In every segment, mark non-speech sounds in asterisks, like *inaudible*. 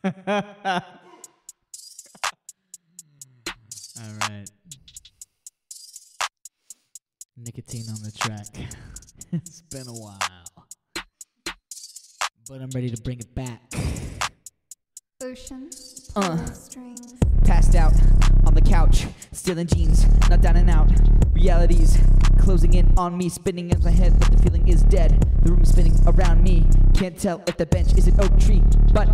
*laughs* All right. Nicotine on the track. *laughs* it's been a while. But I'm ready to bring it back. Ocean, Uh. strings. Passed out on the couch, still in jeans, not down and out. Realities closing in on me, spinning in my head, but the feeling is dead. The room spinning around me. Can't tell if the bench is an oak tree, but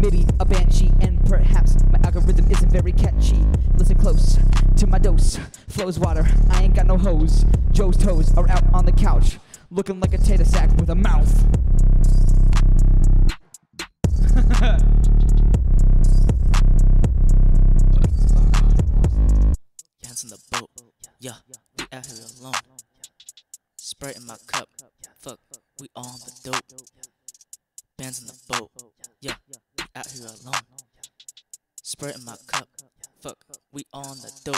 maybe a banshee, and perhaps my algorithm isn't very catchy. Listen close to my dose, flows water. I ain't got no hose. Joe's toes are out on the couch, looking like a tater sack with a mouth. Hands in the boat. Yeah, we out here alone. Sprite in my cup. Fuck, we on the dope. Bands in the boat. Yeah, out here alone. Sprite in my cup. Fuck, we on the dope.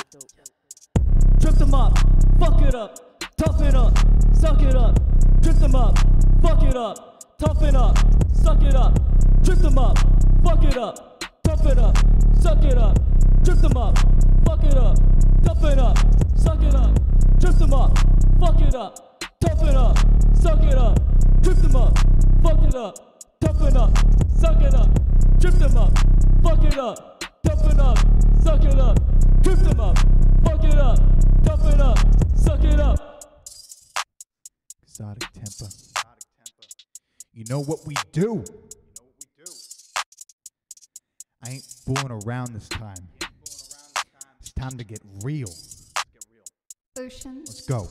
Trip them up, fuck it up, tough it up, suck it up. Trip them up, fuck it up, tough it up, suck it up. Trip them up, fuck it up, tough it up, suck it up. Trip them up, fuck it up, tough it up, suck it up. Trip them up, fuck it up, tough it up, suck it up. Trip them up, fuck it up, tough it up, suck it up. Trip them up, fuck it up, tough it up, suck it up. Trip them up, fuck it up, tough it up, suck it up. Exotic temper. You know what we do? I ain't fooling around this time. It's time to get real. Ocean, Let's go.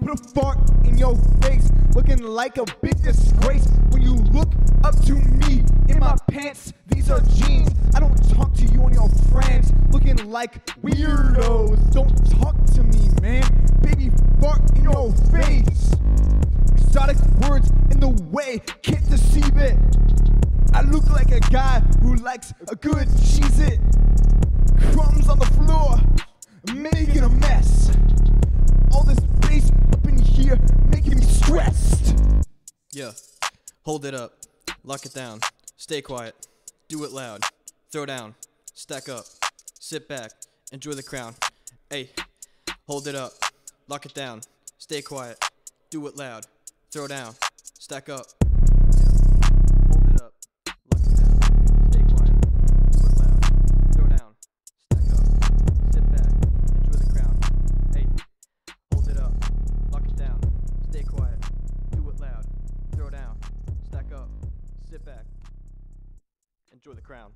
Put a fart in your face, looking like a big disgrace. When you look up to me in my pants, these are jeans. I don't talk to you and your friends, looking like weirdos. Don't talk to me, man. Baby, fart in your face. Exotic words in the way, can't deceive it. I look like a guy who likes a good Cheez-It. Crumbs on the floor, making a mess. All this bass up in here making me stressed. Yeah. Hold it up. Lock it down. Stay quiet. Do it loud. Throw down. Stack up. Sit back. Enjoy the crown. Hey. Hold it up. Lock it down. Stay quiet. Do it loud. Throw down. Stack up. Hold it up. Lock it down. Stay quiet. Do it loud. Throw down. Stack up. Sit back. Enjoy the crown. A down. Stay quiet. Do it loud. Throw down. Stack up. Sit back. Enjoy the crown.